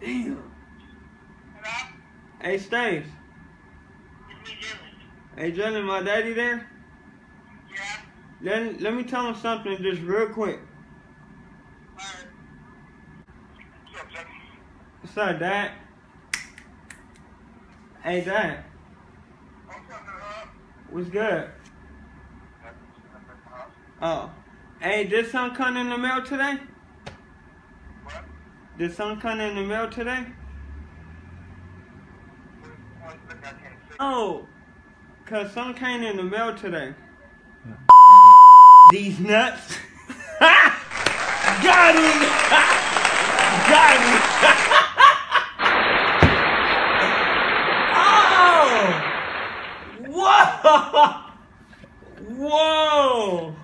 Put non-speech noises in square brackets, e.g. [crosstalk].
Damn. Hello? Hey, Stace. It's me, Dylan. Hey, Jalen, my daddy there? Yeah? Let, let me tell him something just real quick. Alright. What's up? What's up, Dad? Hey, Dad. What's up, uh, What's good? Oh. Hey, did something come in the mail today? Did someone come in the mail today? Oh, cause some came in the mail today. These nuts. [laughs] Got him! [laughs] Got him! [laughs] oh! Whoa! Whoa!